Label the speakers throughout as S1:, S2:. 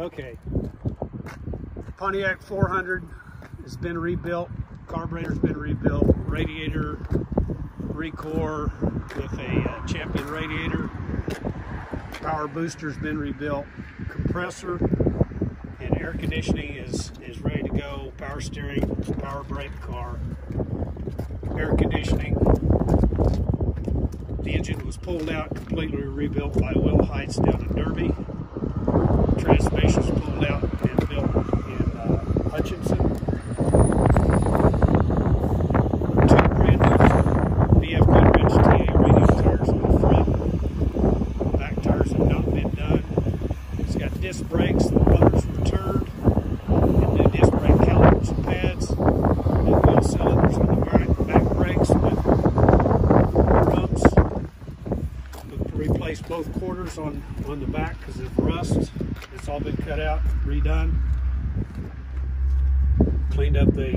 S1: Okay. Pontiac 400 has been rebuilt. Carburetor's been rebuilt. Radiator recore with a uh, champion radiator. Power booster's been rebuilt. Compressor and air conditioning is, is ready to go. Power steering, power brake car. Air conditioning. The engine was pulled out, completely rebuilt by Will Heights down in Derby transmissions pulled out and built in uh, Hutchinson. Two brand new BF Goodrich TA radial tires on the front. Back tires have not been done. It's got disc brakes, the rotors returned, and new disc brake calipers and pads, new wheel cylinders on the back, back brakes with drums. Replace both quarters on, on the back because of rust. It's all been cut out, redone. Cleaned up the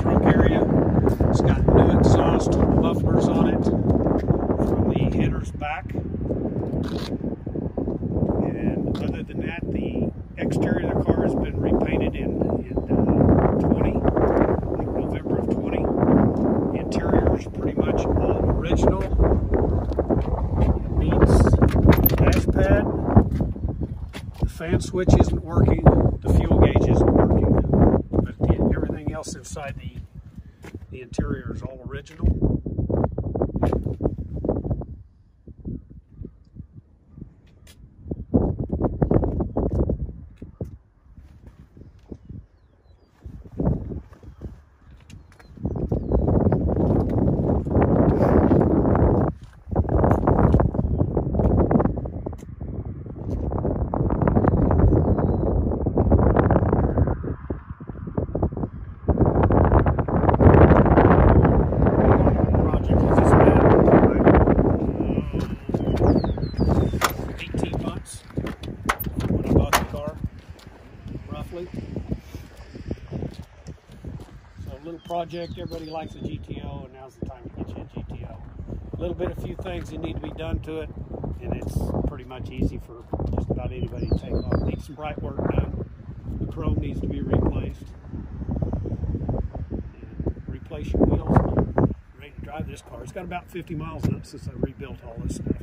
S1: trunk area. It's got new exhaust mufflers on it from the headers back. And other than that, the exterior of the car has been repainted in, in uh, 20, November of 20. The interior is pretty much all original. It needs dash pad fan switch isn't working, the fuel gauge isn't working, but the, everything else inside the, the interior is all original. So a little project, everybody likes a GTO, and now's the time to get you a GTO. A little bit, a few things that need to be done to it, and it's pretty much easy for just about anybody to take off. Needs some bright work done. The chrome needs to be replaced. And replace your wheels. Ready to drive this car. It's got about 50 miles on it since I rebuilt all this stuff.